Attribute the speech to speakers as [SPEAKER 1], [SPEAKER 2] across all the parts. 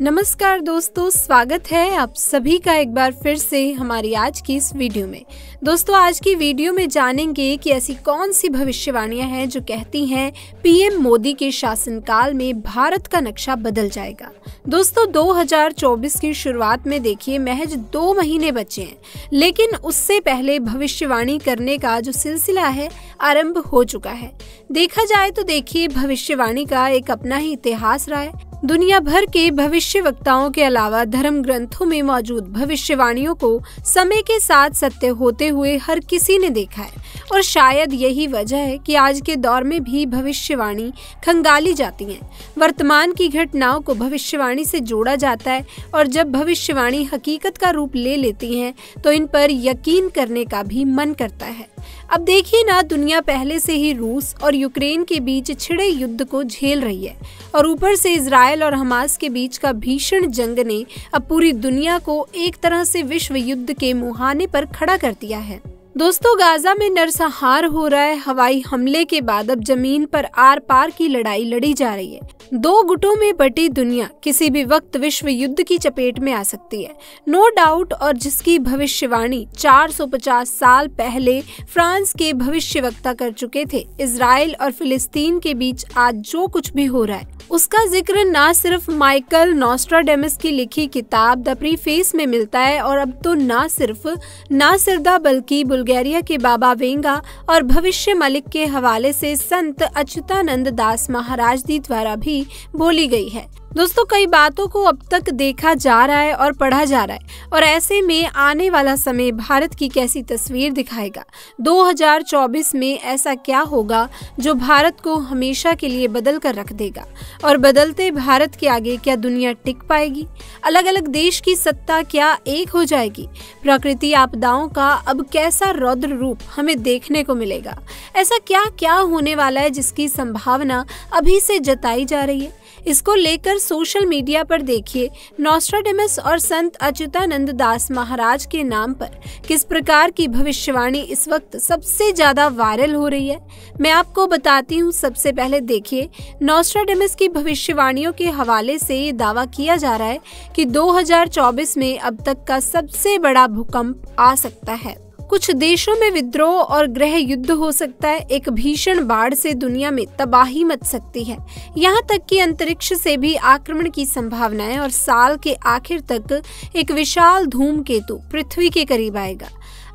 [SPEAKER 1] नमस्कार दोस्तों, स्वागत है आप सभी का एक बार फिर से हमारी आज की इस वीडियो में। दोस्तों, आज की वीडियो में जानेंगे कि ऐसी कौन सी भविष्यवाणियाँ हैं जो कहती हैं, पीएम मोदी के शासनकाल में भारत का नक्शा बदल जाएगा। दोस्तों 2024 की शुरुआत में देखिए, महज दो महीने बचे हैं। लेकिन उससे पहले भविष्यवाणी करने का जो सिलसिला है आरंभ हो चुका है। देखा जाए तो देखिए, भविष्यवाणी का एक अपना ही इतिहास रहा है। दुनिया भर के भविष्य वक्ताओं के अलावा धर्म ग्रंथों में मौजूद भविष्यवाणियों को समय के साथ सत्य होते हुए हर किसी ने देखा है। और शायद यही वजह है कि आज के दौर में भी भविष्यवाणी खंगाली जाती है। वर्तमान की घटनाओं को भविष्यवाणी से जोड़ा जाता है और जब भविष्यवाणी हकीकत का रूप ले लेती हैं तो इन पर यकीन करने का भी मन करता है। अब देखिए ना, दुनिया पहले से ही रूस और यूक्रेन के बीच छिड़े युद्ध को झेल रही है और ऊपर से इसराइल और हमास के बीच का भीषण जंग ने अब पूरी दुनिया को एक तरह से विश्व युद्ध के मुहाने पर खड़ा कर दिया है। दोस्तों, गाजा में नरसंहार हो रहा है। हवाई हमले के बाद अब ज़मीन पर आर पार की लड़ाई लड़ी जा रही है। दो गुटों में बटी दुनिया, किसी भी वक्त विश्व युद्ध की चपेट में आ सकती है। नो डाउट, और जिसकी भविष्यवाणी 450 साल पहले फ्रांस के भविष्य वक्ता कर चुके थे इसराइल और फिलिस्तीन के बीच आज जो कुछ भी हो रहा है। उसका ज़िक्र न सिर्फ़ माइकल नोस्ट्राडेमस की लिखी किताब द प्रीफेस में मिलता है, और अब तो न सिर्फ़ नासिरदा, बल्कि बुल्गारिया के बाबा वेंगा और भविष्य मलिक के हवाले से संत अच्युतानंद दास महाराज दी द्वारा भी बोली गई है। दोस्तों, कई बातों को अब तक देखा जा रहा है और पढ़ा जा रहा है और ऐसे में आने वाला समय भारत की कैसी तस्वीर दिखाएगा? 2024 में ऐसा क्या होगा जो भारत को हमेशा के लिए बदल कर रख देगा? और बदलते भारत के आगे क्या दुनिया टिक पाएगी? अलग अलग देश की सत्ता क्या एक हो जाएगी? प्रकृति आपदाओं का अब कैसा रौद्र रूप हमें देखने को मिलेगा? ऐसा क्या क्या होने वाला है जिसकी संभावना अभी से जताई जा रही है? इसको लेकर सोशल मीडिया पर देखिए। नोस्ट्राडेमस और संत अच्युतानंद दास महाराज के नाम पर किस प्रकार की भविष्यवाणी इस वक्त सबसे ज़्यादा वायरल हो रही है, मैं आपको बताती हूँ। सबसे पहले देखिए, नोस्ट्राडेमस की भविष्यवाणियों के हवाले से ये दावा किया जा रहा है कि 2024 में अब तक का सबसे बड़ा भूकंप आ सकता है। कुछ देशों में विद्रोह और ग्रह युद्ध हो सकता है। एक भीषण बाढ़ से दुनिया में तबाही मच सकती है। यहाँ तक कि अंतरिक्ष से भी आक्रमण की संभावना है और साल के आखिर तक एक विशाल धूमकेतु पृथ्वी के करीब आएगा।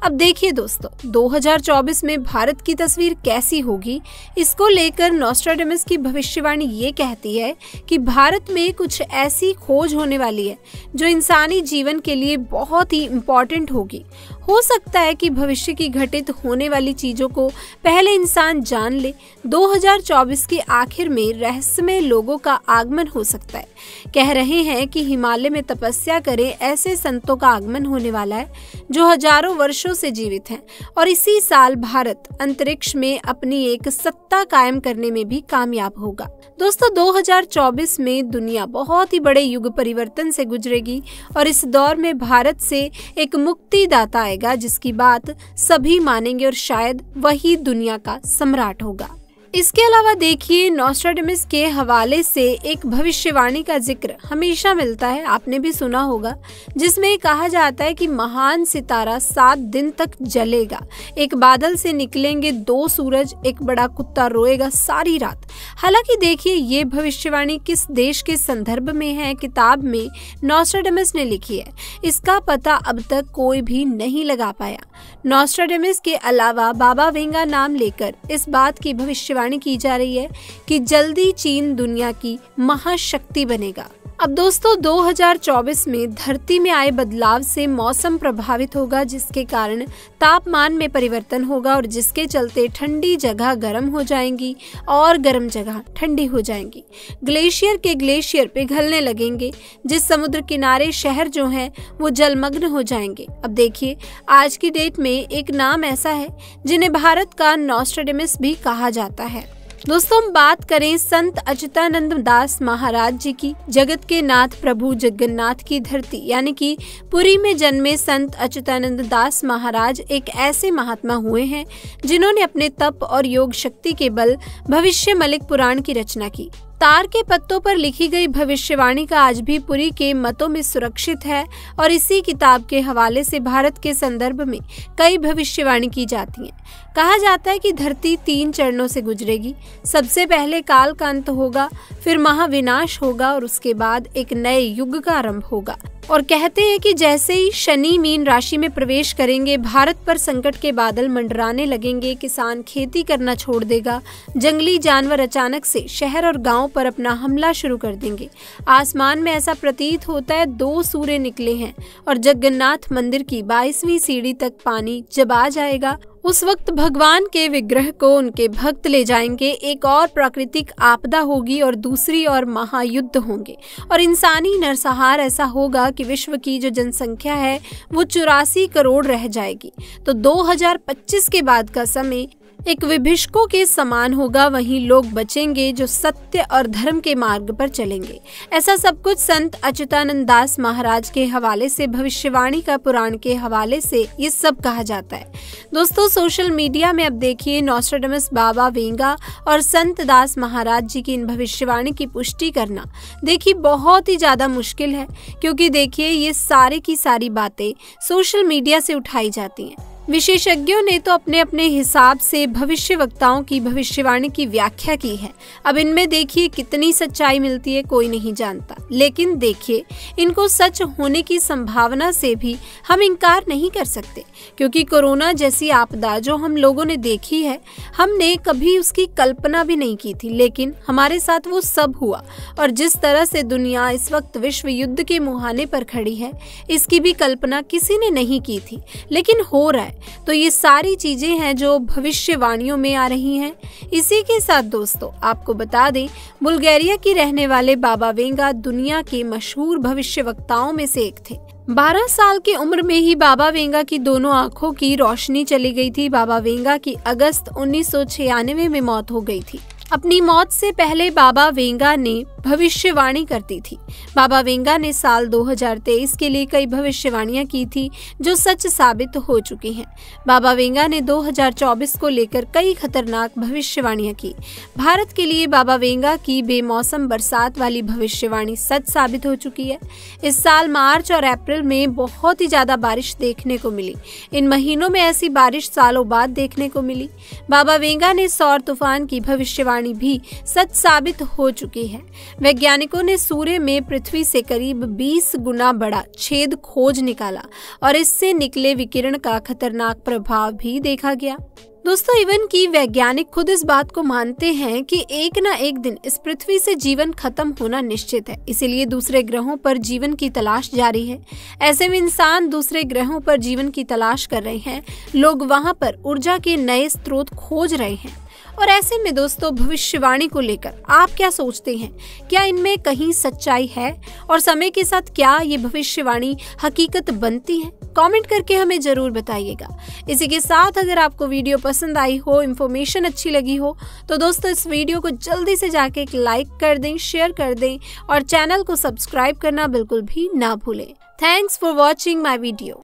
[SPEAKER 1] अब देखिए दोस्तों 2024 में भारत की तस्वीर कैसी होगी? इसको लेकर नोस्ट्राडेमस की भविष्यवाणी ये कहती है कि भारत में कुछ ऐसी खोज होने वाली है जो इंसानी जीवन के लिए बहुत ही इम्पोर्टेंट होगी। हो सकता है कि भविष्य की घटित होने वाली चीज़ों को पहले इंसान जान ले। 2024 के आखिर में रहस्यमय लोगों का आगमन हो सकता है। कह रहे हैं कि हिमालय में तपस्या करे ऐसे संतों का आगमन होने वाला है, जो हज़ारों वर्षों से जीवित हैं और इसी साल भारत अंतरिक्ष में अपनी एक सत्ता कायम करने में भी कामयाब होगा। दोस्तों 2024 में दुनिया बहुत ही बड़े युग परिवर्तन से गुजरेगी और इस दौर में भारत से एक मुक्तिदाता आएगा। जिसकी बात सभी मानेंगे और शायद वही दुनिया का सम्राट होगा। इसके अलावा देखिए, नोस्ट्राडेमस के हवाले से एक भविष्यवाणी का ज़िक्र हमेशा मिलता है, आपने भी सुना होगा, जिसमें कहा जाता है कि महान सितारा सात दिन तक जलेगा। एक बादल से निकलेंगे दो सूरज, एक बड़ा कुत्ता रोएगा सारी रात। हालाँकि देखिए, ये भविष्यवाणी किस देश के संदर्भ में है, किताब में नोस्ट्राडेमस ने लिखी है। इसका पता अब तक कोई भी नहीं लगा पाया। नोस्ट्राडेमस के अलावा बाबा वेंगा नाम लेकर इस बात की भविष्य भविष्यवाणी की जा रही है कि जल्दी चीन दुनिया की महाशक्ति बनेगा। अब दोस्तों 2024 में धरती में आए बदलाव से मौसम प्रभावित होगा, जिसके कारण तापमान में परिवर्तन होगा और जिसके चलते ठंडी जगह गर्म हो जाएँगी और गर्म जगह ठंडी हो जाएँगी। ग्लेशियर के ग्लेशियर पिघलने लगेंगे, जिस समुद्र किनारे शहर जो हैं, वो जलमग्न हो जाएँगे। अब देखिए, आज की डेट में एक नाम ऐसा है, जिन्हें भारत का नॉस्ट्रेडेमिस भी कहा जाता है। दोस्तों, हम बात करें संत अच्युतानंद दास महाराज जी की, जगत के नाथ प्रभु जगन्नाथ की धरती। यानी कि पुरी में जन्मे संत अचितानंद दास महाराज एक ऐसे महात्मा हुए हैं, जिन्होंने अपने तप और योग शक्ति के बल भविष्य मलिक पुराण की रचना की। तार के पत्तों पर लिखी गई भविष्यवाणी का आज भी पुरी के मतों में सुरक्षित है और इसी किताब के हवाले से भारत के संदर्भ में कई भविष्यवाणी की जाती हैं। कहा जाता है कि धरती तीन चरणों से गुजरेगी। सबसे पहले काल का अंत होगा, फिर महाविनाश होगा और उसके बाद एक नए युग का आरंभ होगा। और कहते हैं कि जैसे ही शनि मीन राशि में प्रवेश करेंगे, भारत पर संकट के बादल मंडराने लगेंगे, किसान खेती करना छोड़ देगा। जंगली जानवर अचानक से शहर और गाँव पर अपना हमला शुरू कर देंगे। आसमान में ऐसा प्रतीत होता है, दो सूर्य निकले हैं और जगन्नाथ मंदिर की बाईसवीं सीढ़ी तक पानी जब आ जाएगा उस वक्त भगवान के विग्रह को उनके भक्त ले जाएँगे, एक और प्राकृतिक आपदा होगी और दूसरी और महायुद्ध होंगे। और इंसानी नरसहार ऐसा होगा कि विश्व की जो जनसंख्या है, वो चौरासी करोड़ रह जाएगी। तो 2025 के बाद का समय एक विभिषकों के समान होगा, वहीं लोग बचेंगे जो सत्य और धर्म के मार्ग पर चलेंगे। ऐसा सब कुछ संत अच्युतानंद दास महाराज के हवाले से, भविष्यवाणी का पुराण के हवाले से ये सब कहा जाता है। दोस्तों, सोशल मीडिया में अब देखिए, नॉस्ट्रेडमस बाबा वेंगा और संत दास महाराज जी की इन भविष्यवाणी की पुष्टि करना। देखिए, बहुत ही ज़्यादा मुश्किल है, क्योंकि देखिए, ये सारे की सारी बातें सोशल मीडिया से उठाई जाती हैं। विशेषज्ञों ने तो अपने अपने हिसाब से भविष्य वक्ताओं की भविष्यवाणी की व्याख्या की है। अब इनमें देखिए कितनी सच्चाई मिलती है, कोई नहीं जानता। लेकिन देखिए, इनको सच होने की संभावना से भी हम इनकार नहीं कर सकते। क्योंकि कोरोना जैसी आपदा जो हम लोगों ने देखी है, हमने कभी उसकी कल्पना भी नहीं की थी। लेकिन हमारे साथ वो सब हुआ। और जिस तरह से दुनिया इस वक्त विश्व युद्ध के मुहाने पर खड़ी है, इसकी भी कल्पना किसी ने नहीं की थी। लेकिन हो रहा है। तो ये सारी चीज़ें हैं जो भविष्यवाणियों में आ रही हैं। इसी के साथ दोस्तों, आपको बता दें, बुल्गारिया की रहने वाले बाबा वेंगा दुनिया के मशहूर भविष्य वक्ताओं में से एक थे। बारह साल की उम्र में ही बाबा वेंगा की दोनों आँखों की रोशनी चली गई थी। बाबा वेंगा की अगस्त उन्नीस सौ छियानवे में मौत हो गई थी। अपनी मौत से पहले बाबा वेंगा ने भविष्यवाणी करती थी। बाबा वेंगा ने साल 2023 के लिए कई भविष्यवाणियाँ की थी, जो सच साबित हो चुकी हैं। बाबा वेंगा ने 2024 को लेकर कई खतरनाक भविष्यवाणियाँ की। भारत के लिए बाबा वेंगा की बेमौसम बरसात वाली भविष्यवाणी सच साबित हो चुकी है। इस साल मार्च और अप्रैल में बहुत ही ज़्यादा बारिश देखने को मिली। इन महीनों में ऐसी बारिश सालों बाद देखने को मिली। बाबा वेंगा ने सौर तूफ़ान की भविष्यवाणी भी सच साबित हो चुकी है। वैज्ञानिकों ने सूर्य में पृथ्वी से करीब 20 गुना बड़ा छेद खोज निकाला और इससे निकले विकिरण का खतरनाक प्रभाव भी देखा गया। दोस्तों, इवन की वैज्ञानिक खुद इस बात को मानते हैं कि एक ना एक दिन इस पृथ्वी से जीवन खत्म होना निश्चित है। इसीलिए दूसरे ग्रहों पर जीवन की तलाश जारी है। ऐसे में इंसान दूसरे ग्रहों पर जीवन की तलाश कर रहे हैं। लोग वहाँ पर ऊर्जा के नए स्रोत खोज रहे हैं। और ऐसे में दोस्तों, भविष्यवाणी को लेकर आप क्या सोचते हैं? क्या इनमें कहीं सच्चाई है? और समय के साथ क्या ये भविष्यवाणी हकीकत बनती है? कमेंट करके हमें ज़रूर बताइएगा। इसी के साथ अगर आपको वीडियो पसंद आई हो इन्फॉर्मेशन अच्छी लगी हो तो दोस्तों, इस वीडियो को जल्दी से जाके एक लाइक कर दें शेयर कर दें और चैनल को सब्सक्राइब करना बिल्कुल भी ना भूलें। Thanks for watching my video